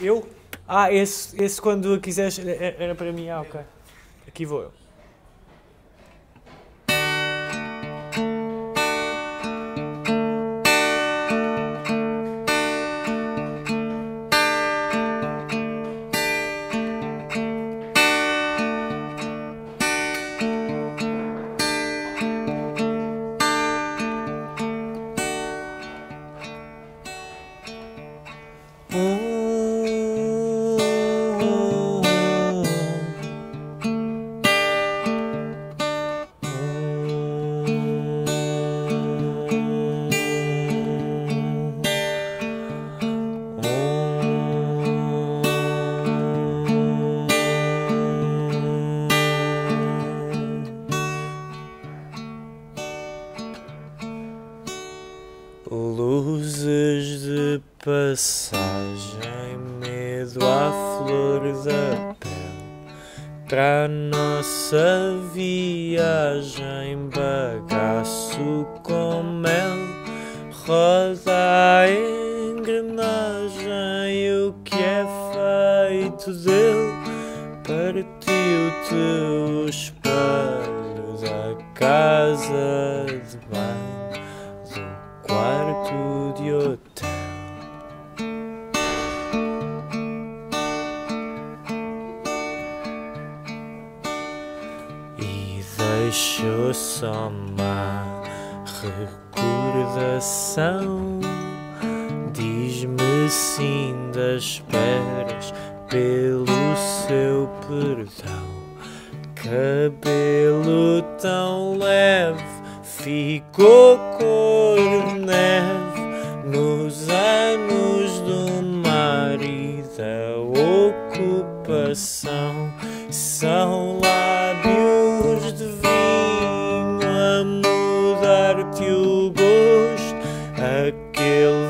Eu? Ah, esse, esse quando quiseres era para mim. Ah, ok. Aqui vou eu. Luzes de passagem, medo à flor da pele. Para nossa viagem, bagaço deixou só uma recordação. Diz-me sim das esperas pelo seu perdão. Cabelo tão leve ficou cor de neve nos anos do mar e da ocupação. Mudar-te o gosto, aquele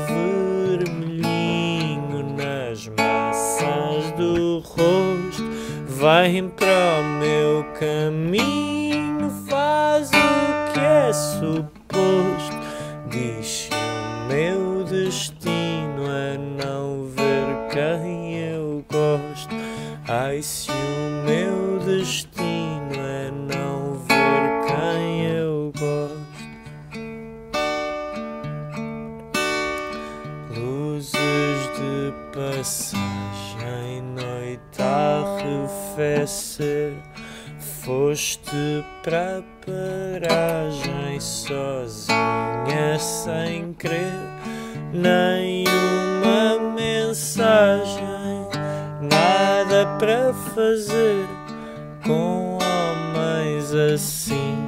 vermelhinho nas maçãs do rosto. Vem para o meu caminho, faz o que é suposto. Diz o meu destino é não ver quem eu gosto. Ai, se o meu destino passagem, noite a arrefecer. Foste para a paragem sozinha, sem querer nenhuma mensagem, nada para fazer com homens assim.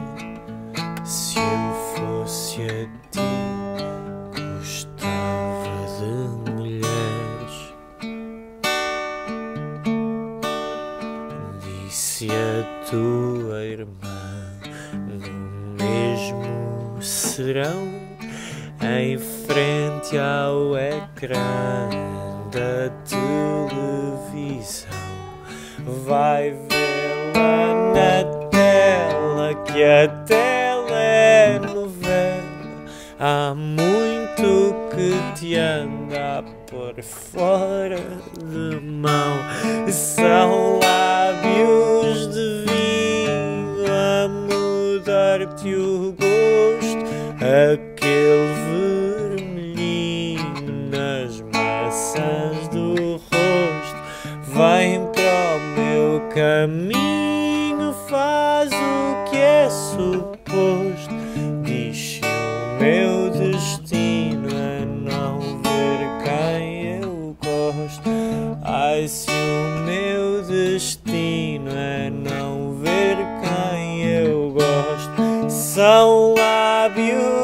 Tua irmã no mesmo serão, em frente ao ecrã da televisão. Vai vê-la na tela, que a tela é novela. Há muito que te anda por fora de mão. São caminho, faz o que é suposto. Diz o meu destino é não ver quem eu gosto. Ai, se o meu destino é não ver quem eu gosto. São lábios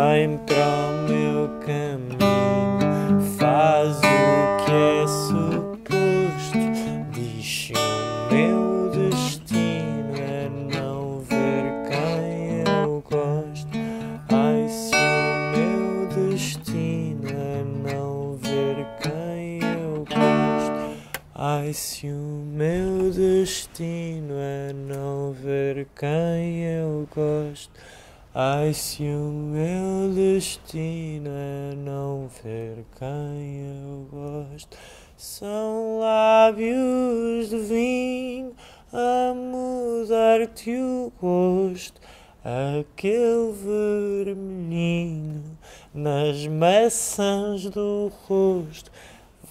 Vem para o meu caminho, faz o que é suposto. Diz o meu destino é não ver quem eu gosto. Ai, se o meu destino é não ver quem eu gosto. Ai, se o meu destino é não ver quem eu gosto. Ai, se o meu destino é não ver quem eu gosto. São lábios de vinho a mudar-te o gosto. Aquele vermelhinho nas maçãs do rosto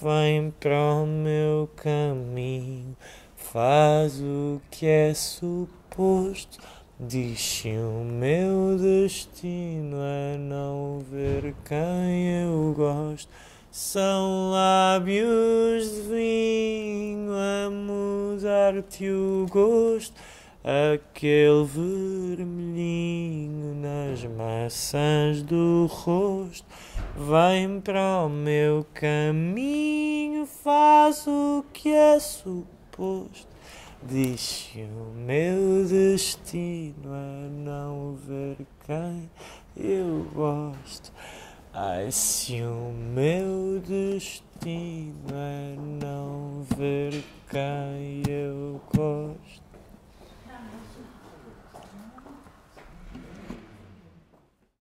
vem para o meu caminho, faz o que é suposto. Diz se o meu destino é não ver quem eu gosto. São lábios de vinho a mudar-te o gosto, aquele vermelhinho nas maçãs do rosto. Vem para o meu caminho, faz o que é suposto. Diz que o meu destino é não ver quem eu gosto. Ai, se o meu destino é não ver quem eu